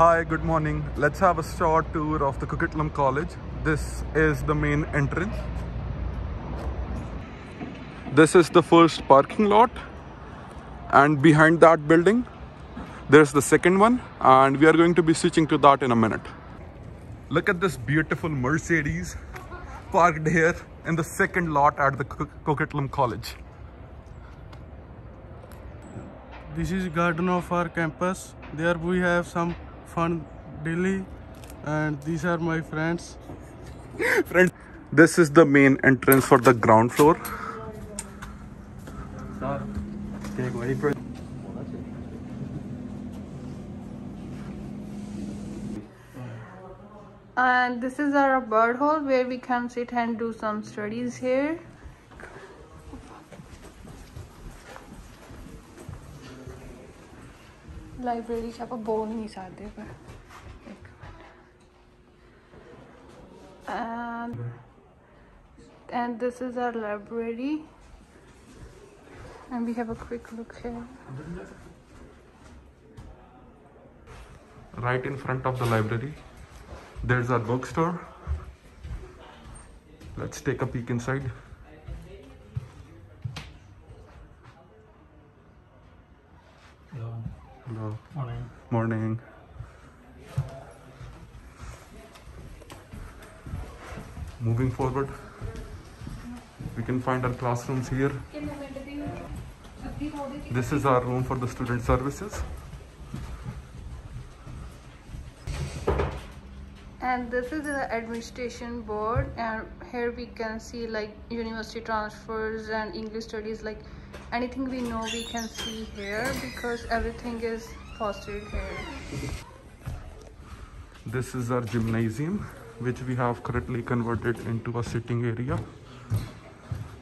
Hi, good morning. Let's have a short tour of the Coquitlam College. This is the main entrance. This is the first parking lot and behind that building there's the second one and we are going to be switching to that in a minute. Look at this beautiful Mercedes parked here in the second lot at the Coquitlam College. This is garden of our campus. There we have some fun daily and these are my friends. Friends, this is the main entrance for the ground floor. and this is our bird hall where we can sit and do some studies here library से आप बोल नहीं सकते पर and and this is our library and we have a quick look here right in front of the library there's our bookstore let's take a peek inside Hello. Morning. Morning. Moving forward, we can find our classrooms here. This is our room for the student services. and this is the administration board and here we can see like university transfers and english studies like anything we know we can see here because everything is posted here. This is our gymnasium which we have currently converted into a sitting area.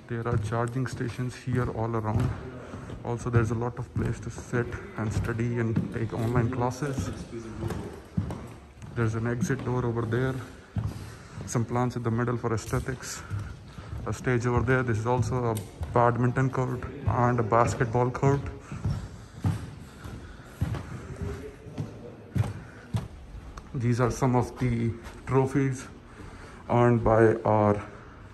There are charging stations here all around. Also there's a lot of place to sit and study and take online classes. There's an exit door over there some plants in the middle for aesthetics. A stage over there. This is also a badminton court and a basketball court. These are some of the trophies earned by our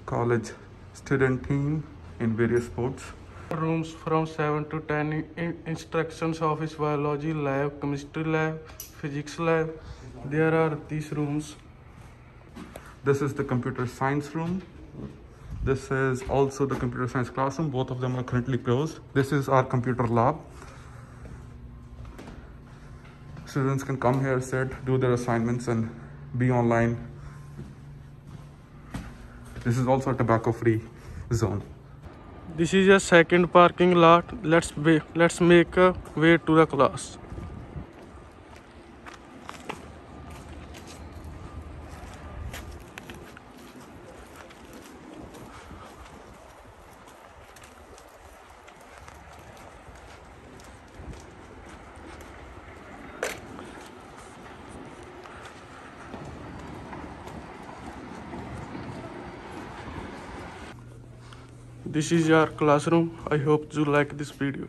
college student team in various sports. Rooms from 7 to 10 in instructions office biology lab chemistry lab physics lab. There are these rooms this is the computer science room. This is also the computer science classroom. Both of them are currently closed. This is our computer lab. Students can come here sit do their assignments and be online. This is also a tobacco free zone. This is a second parking lot. Let's be, let's make a way to the class. This is your classroom. I hope you like this video